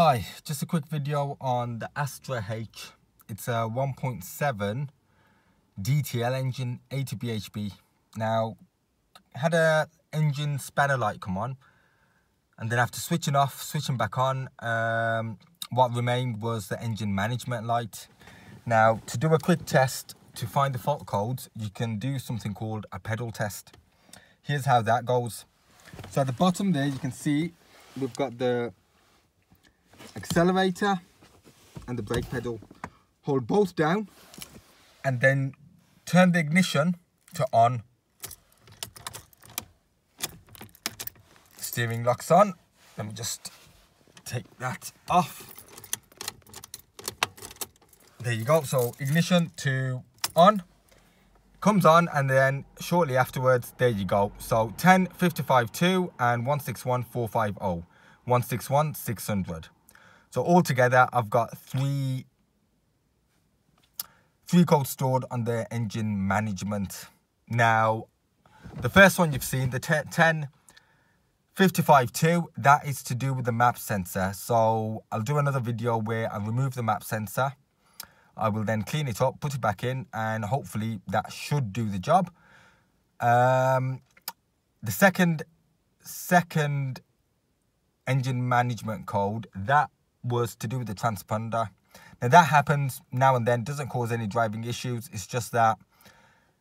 Hi, just a quick video on the Astra H. It's a 1.7 DTL engine, 80 bhp. Now, had a engine spanner light come on, and then after switching off, switching back on, um, what remained was the engine management light. Now, to do a quick test to find the fault codes, you can do something called a pedal test. Here's how that goes. So at the bottom there, you can see we've got the accelerator and the brake pedal. Hold both down and then turn the ignition to on. Steering locks on. Let me just take that off. There you go. So ignition to on comes on and then shortly afterwards there you go so 10 55 2 and 161 450 161 600 so altogether i've got three three codes stored under engine management. Now the first one you've seen the 10 55 2 that is to do with the MAP sensor. So i'll do another video where i remove the MAP sensor. I will then clean it up, put it back in, and hopefully that should do the job. Um, the second second engine management code that was to do with the transponder. Now that happens now and then, doesn't cause any driving issues. It's just that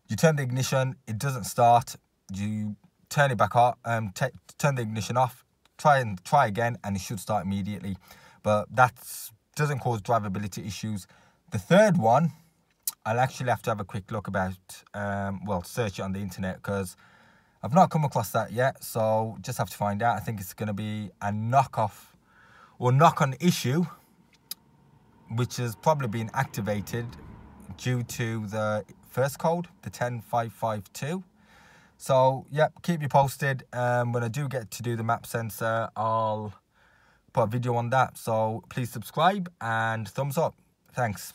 you turn the ignition, it doesn't start. You turn it back off, um, turn the ignition off, try and try again, and it should start immediately. But that doesn't cause drivability issues. The third one, I'll actually have to have a quick look about, um, well, search it on the internet because I've not come across that yet. So just have to find out. I think it's going to be a knockoff or knock-on issue, which has probably been activated due to the first code, the 10552. So, yeah, keep you posted. Um, when I do get to do the MAP sensor, I'll put a video on that. So please subscribe and thumbs up. Thanks.